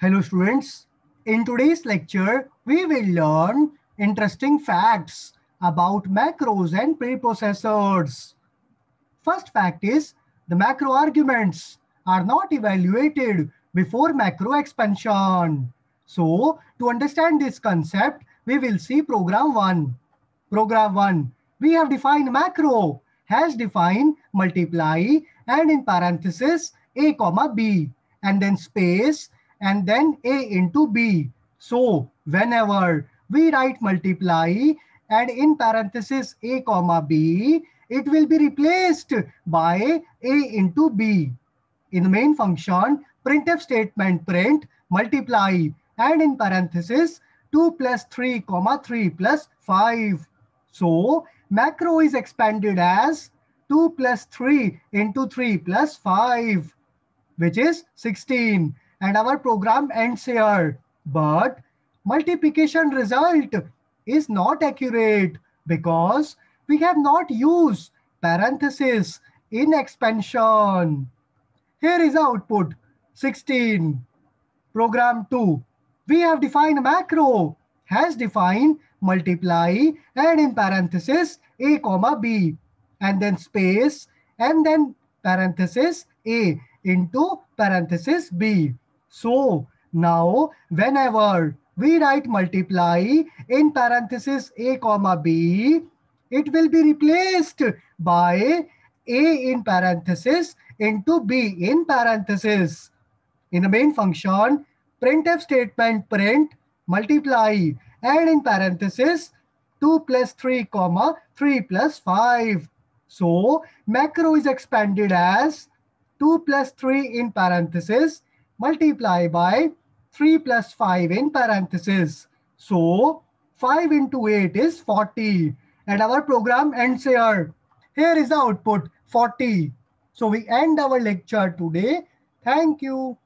Hello students. In today's lecture, we will learn interesting facts about macros and preprocessors. First fact is the macro arguments are not evaluated before macro expansion. So to understand this concept, we will see program 1. Program 1, we have defined macro has defined multiply and in parenthesis a comma b and then space and then a into b. So whenever we write multiply and in parenthesis a comma b, it will be replaced by a into b. In the main function, printf statement print multiply and in parenthesis 2 plus 3 comma 3 plus 5. So macro is expanded as 2 plus 3 into 3 plus 5 which is 16 and our program ends here. But multiplication result is not accurate because we have not used parenthesis in expansion. Here is output 16. Program 2. We have defined macro has defined multiply and in parenthesis a comma b and then space and then parenthesis a into parenthesis b. So now whenever we write multiply in parenthesis a comma b, it will be replaced by a in parenthesis into b in parenthesis. In the main function, printf statement print multiply and in parenthesis 2 plus 3 comma 3 plus 5. So macro is expanded as 2 plus 3 in parenthesis multiply by 3 plus 5 in parenthesis. So 5 into 8 is 40 and our program ends here. Here is the output 40. So we end our lecture today. Thank you.